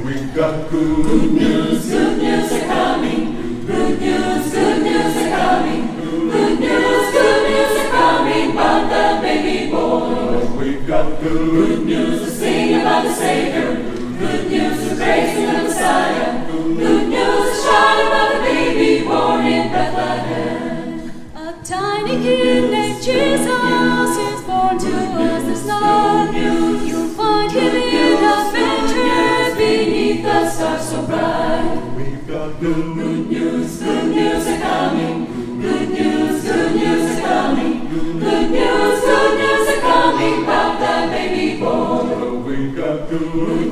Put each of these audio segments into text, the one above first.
We've got good news. Good news are coming. Good news, good news are coming. Good news, good news are coming about the baby boy. We've got good Good news to sing about the Savior. Good news to praise the Messiah. Good news to shout about the baby born in Bethlehem. A tiny kid named Jesus good news, good news are coming. Good news, good news are coming. Good news, good news are coming about the baby boy. We've got good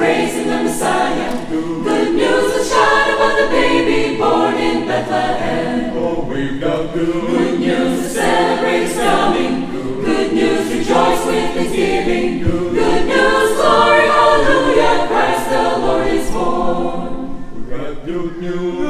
praising the Messiah. Good news was shouted about the baby born in Bethlehem. Oh, we've got good, good news to celebrate is coming. Good news, rejoice with thanksgiving. Good news, glory, hallelujah, Christ the Lord is born. We've got good news.